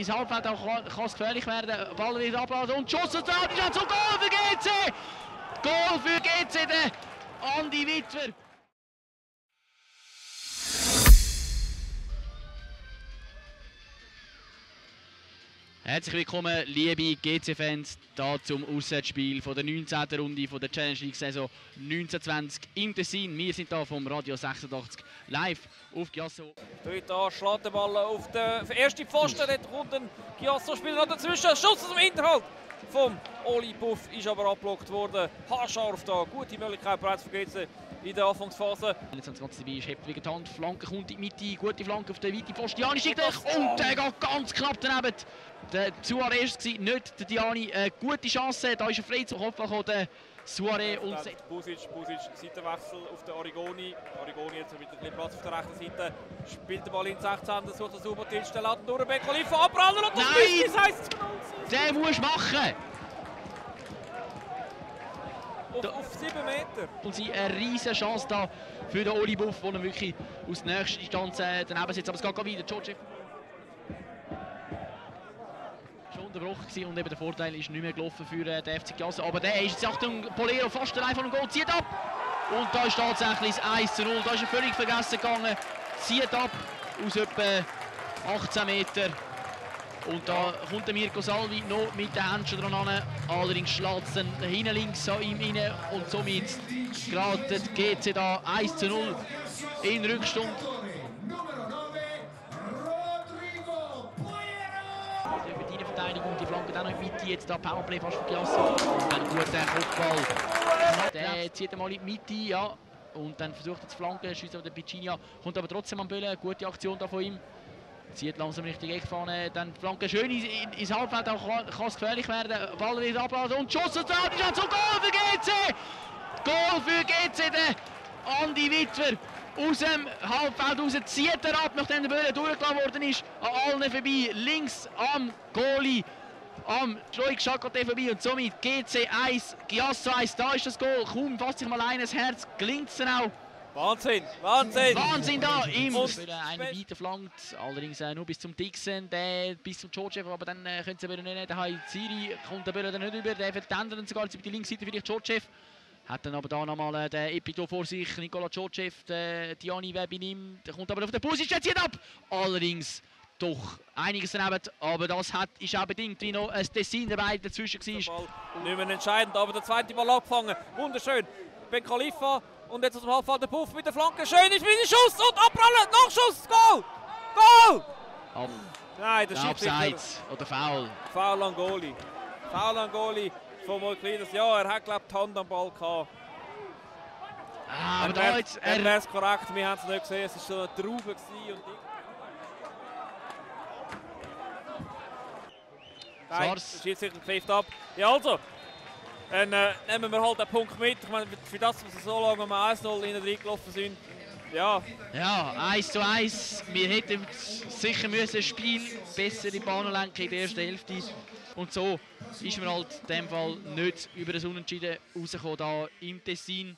ins Halbfeld, da kann, es gefährlich werden. Ball wird abgeladen und Schuss und ist zum Goal für GC! Goal für GC, der Andi Witwer. Herzlich willkommen, liebe GC-Fans, hier zum Auswärtsspiel der 19. Runde der Challenge League Saison 1920 im Tessin. Wir sind hier vom Radio 86 live auf Giasso. Dort schlägt der Ball auf den ersten Pfosten, dort kommt Giasso-Spieler dazwischen. Schuss aus dem Hinterhalt vom Oli Puff ist aber abgelockt worden. Haarscharf da, gute Möglichkeit bereits GC in der Anfangsphase. 21 dabei ist hebt wegen die Hand, Flanke kommt in die Mitte, gute Flanke auf der weiten Pfosten. Jani schickt und der geht ganz knapp daneben. Der Suarez war nicht der Diani. Eine gute Chance, da ist er frei zum Kopf gekommen, der Suarez. Und Busic, Busic, Seitenwechsel auf der Origoni. Origoni jetzt mit bisschen Platz auf der rechten Seite. Spielt den Ball in 16, sucht den Subotic, der lädt durch, Bekolifa abprallen und das Nein! das heisst Der muss machen! auf, auf 7 Meter. Und sie eine riesige Chance da für den Oli Buff, der wirklich aus nächster Distanz äh, daneben sitzt. Aber es geht wieder. George unterbrochen und eben der Vorteil ist nicht mehr gelaufen für äh, den FC Klasse. Aber der ist jetzt Achtung, Polero fast allein von dem Goal, zieht ab. Und da ist tatsächlich das 1 zu 0. Da ist er völlig vergessen gegangen. Zieht ab aus etwa 18 Meter. Und da kommt der Mirko Salvi noch mit den Händchen dran an. Allerdings schlägt es dann hinten links an ihm rein. Und somit geraten GC da 1 zu 0 in Rückstand. Verteidigung, die Flanke dann noch in Mitte, jetzt da Powerplay fast für Giasso. Ein guter Kopfball. Der zieht einmal in die Mitte, ja. Und dann versucht er zu flanken, schießt aber der Piccinia, kommt aber trotzdem am Böllen. Gute Aktion da von ihm. Zieht langsam Richtung Eckfahne, dann Flanke schön ins, ins Halbfeld, auch kann, es gefährlich werden. Ball wird abgeladen und Schuss und ist zum Goal für GC! Goal für GC, der Andi Witwer aus dem Halbfeld raus, zieht er ab, nachdem der Böller durchgelassen worden ist, an allen vorbei, links am Goalie, am Schleuk Chakote vorbei und somit GC 1, Giasso 1, da ist das Goal, kaum fasst sich mal eines Herz, gelingt es auch. Wahnsinn, Wahnsinn! Wahnsinn da im eine weiter flankt, allerdings äh, nur bis zum Dixon, der bis zum Georgiev, aber dann äh, können sie wieder nicht, der Haiziri kommt der Böller dann nicht über, der verändert sogar jetzt über die linke Seite vielleicht Georgiev. Hat dann aber da nochmal äh, den Epito vor sich, Nikola Georgiev, der Diani wer benimmt, der kommt aber auf den Bus, ist zieht ab! Allerdings doch einiges daneben, aber das hat, ist auch bedingt, wie noch ein Tessin dabei dazwischen war. Nicht mehr entscheidend, aber der zweite Ball abgefangen. Wunderschön. Ben Khalifa und jetzt aus dem Halbfeld der Puff mit der Flanke. Schön ist wieder Schuss und abprallen. Noch Schuss. Goal! Goal! Ab, Nein, der Schiedsrichter. Abseits oder Foul. Foul an Goalie. Foul an Goalie von Molklides. Ja, er hat glaube die Hand am Ball gehabt. Ah, aber Er da jetzt, er wäre es korrekt, wir haben es nicht gesehen. Es war so eine Traube. Und Nein, der Schiedsrichter pfeift ab. Ja, also. Dann äh, nehmen wir halt den Punkt mit. Ich meine, für das, was wir so lange am 1-0 hinten reingelaufen sind, ja, Ja, 1 zu 1. Wir hätten sicher müssen das Spiel besser in die Bahn lenken in der ersten Hälfte. Und so ist man halt in dem Fall nicht über das Unentschieden rausgekommen da im Tessin.